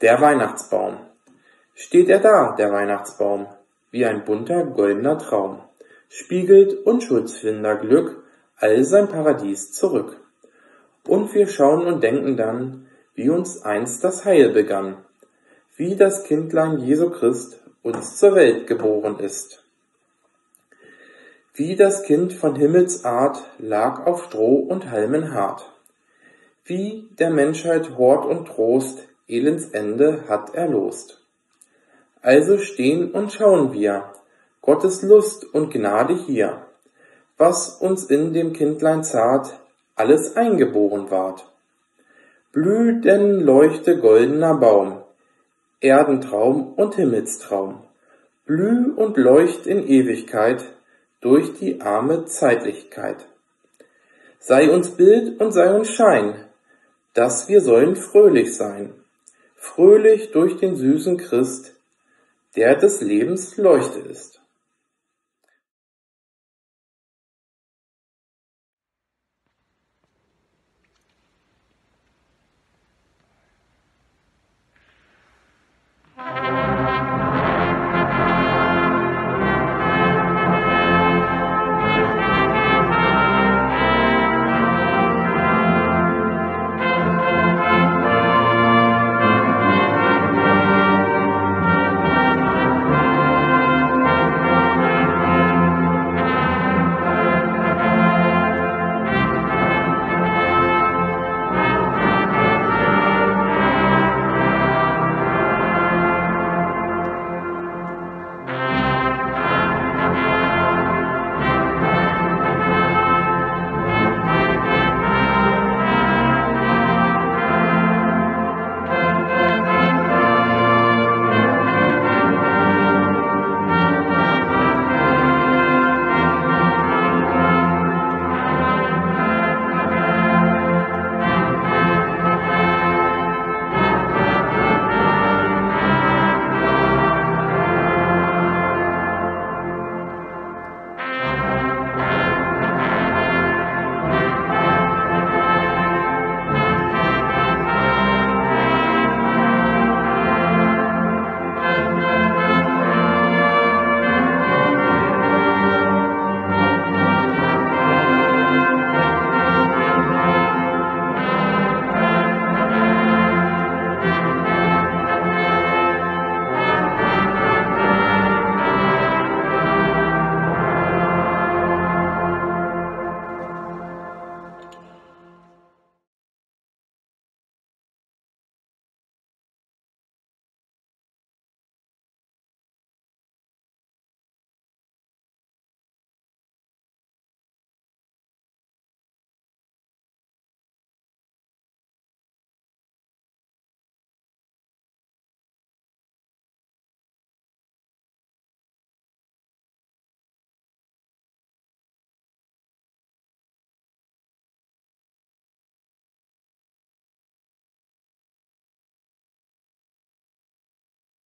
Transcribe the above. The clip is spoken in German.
der Weihnachtsbaum. Steht er da, der Weihnachtsbaum, wie ein bunter goldener Traum, spiegelt Unschuldsfinder Glück all sein Paradies zurück. Und wir schauen und denken dann, wie uns einst das Heil begann, wie das Kindlein Jesu Christ uns zur Welt geboren ist. Wie das Kind von Himmelsart lag auf Stroh und Halmen hart. Wie der Menschheit Hort und Trost Elends Ende hat erlost. Also stehen und schauen wir, Gottes Lust und Gnade hier, was uns in dem Kindlein zart alles eingeboren ward. Blüh denn leuchte goldener Baum, Erdentraum und Himmelstraum, blüh und leucht in Ewigkeit durch die arme Zeitlichkeit. Sei uns Bild und sei uns Schein, dass wir sollen fröhlich sein, fröhlich durch den süßen Christ, der des Lebens Leuchte ist.